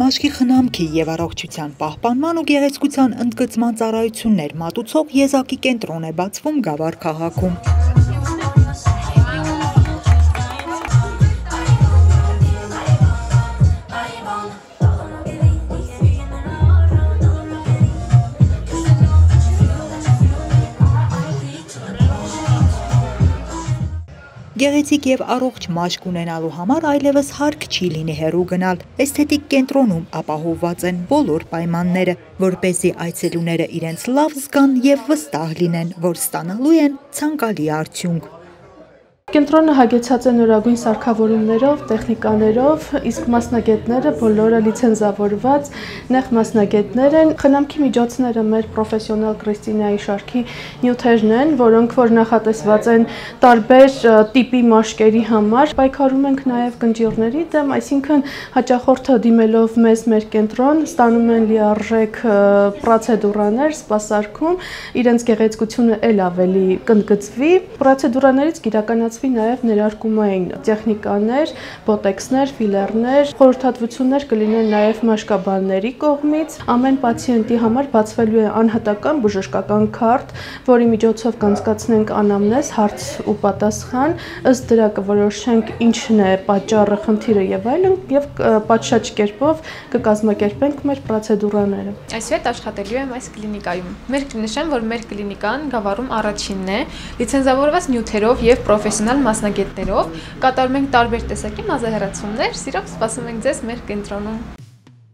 Մաշկի խնամքի եւ առողջության պահպանման ու գեղեցկության ընդգծման ծառայություններ մատուցող եզակի կենտրոն է բացվում Գավառ քաղաքում։ Գեղեցիկ եւ առողջ մաշկ ունենալու համար այլևս հարկ չի լինի հեռու գնալ։ Էսթետիկ կենտրոնում ապահովված են բոլոր պայմանները, որ เป զի այցելուները իրենց լավ զգան եւ վստահ լինեն, որ ստանալու են ցանկալի արդյունք։ Կենտրոնը հագեցած է նորագույն սարքավորումներով, տեխնիկաներով, իսկ մասնագետները բոլորը լիցենզավորված նեղ մասնագետներ են։ Խնամքի միջոցները մեր պրոֆեսիոնալ Կրիստինայի շարքի նյութերն են, որոնք որ նախատեսված են տարբեր տիպի մաշկերի համար։ Պայքարում ենք նաև կնճիռների դեմ, այսինքն հաճախորդը դիմելով մեզ մեր կենտրոն ստանում են լիարժեք պրոցեդուրաներ սպասարկում, իրենց գեղեցկությունը ել ավելի կընդգծվի։ Պրոցեդուրաներից կիրականացվի ստացվի նաև ներարկումային տեխնիկաներ, բոտեքսներ, ֆիլերներ, խորհրդատվություններ կլինեն նաև մաշկաբանների կողմից։ Ամեն պացիենտի համար բացվելու է անհատական բժշկական քարտ, որի միջոցով կանցկացնենք անամնեզ, հարց ու պատասխան, ըստ դրա կորոշենք ինչն է պատճառը, խնդիրը եւ այլն եւ պատշաճ կերպով կկազմակերպենք մեր պրոցեդուրաները։ Այսուհետ աշխատելու եմ այս կլինիկայում։ Մեր կնշեմ, որ մեր կլինիկան Գավառում առաջինն է լիցենզավորված նյութերով եւ պրոֆեսիոնալ պրոֆեսիոնալ մասնագետներով կատարում ենք տարբեր տեսակի մազահեռացումներ։ Սիրով սպասում ենք ձեզ մեր կենտրոնում։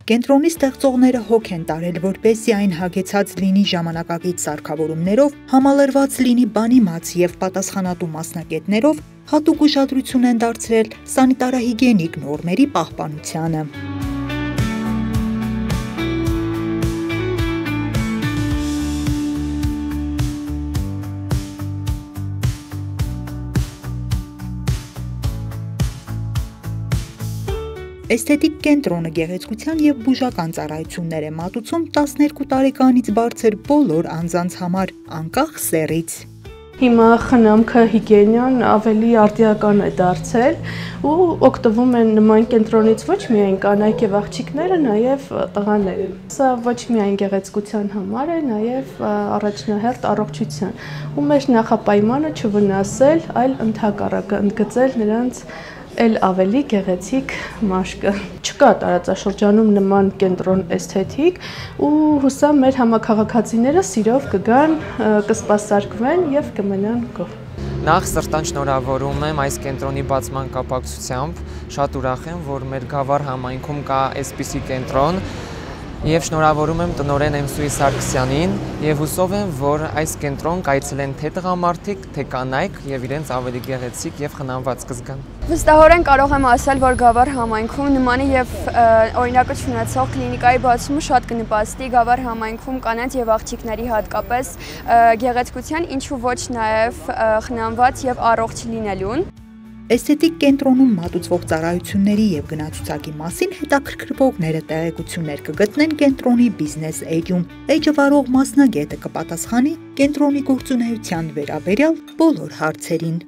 Կենտրոնի ստեղծողները հոգ են տարել, որպեսզի այն հագեցած լինի ժամանակակից սարքավորումներով, համալրված լինի բանիմաց եւ պատասխանատու մասնագետներով, հատուկ ուշադրություն են դարձրել սանիտարահիգիենիկ նորմերի պահպանությանը։ Էսթետիկ կենտրոնը գեղեցկության եւ բուժական ծառայություններ է մատուցում 12 տարեկանից բարձր բոլոր անձանց համար, անկախ սեռից։ Հիմա խնամքը հիգիենան ավելի արդիական է դարձել ու օգտվում են նման կենտրոնից ոչ միայն կանայք եւ աղջիկները, նաեւ տղաները։ Սա ոչ միայն գեղեցկության համար է, նաեւ առաջնահերթ առողջության։ Ու մեր նախապայմանը չվնասել, այլ ընդհակառակը ընդգծել նրանց էլ ավելի գեղեցիկ մաշկը։ Չկա տարածաշրջանում նման կենտրոն էսթետիկ ու հուսամ մեր համակարգացիները սիրով կգան, կսպասարկվեն եւ կմնան գոհ։ Նախ սրտան շնորհավորում եմ այս կենտրոնի բացման կապակցությամբ։ Շատ ուրախ եմ, որ մեր Գավառ համայնքում կա այսպիսի կենտրոն, եւ շնորհավորում եմ տնորեն Էմսուի Սարգսյանին եւ հուսով եմ, որ այս կենտրոն կայցելեն թե տղամարդիկ, թե կանայք եւ իրենց ավելի գեղեցիկ եւ խնամված կզգան։ Վստահորեն կարող եմ ասել, որ Գավառ համայնքում նմանի եւ օրինակը ունեցող կլինիկայի բացումը շատ կնպաստի Գավառ համայնքում կանանց եւ աղջիկների հատկապես գեղեցկության, ինչու ոչ նաեւ խնամված եւ առողջ լինելուն։ Էսթետիկ կենտրոնում մատուցվող ծառայությունների եւ գնացուցակի մասին հետաքրքրվողները տեղեկություններ կգտնեն կենտրոնի բիզնես էջում։ Էջը վարող մասնագետը կպատասխանի կենտրոնի գործունեության վերաբերյալ բոլոր հարցերին։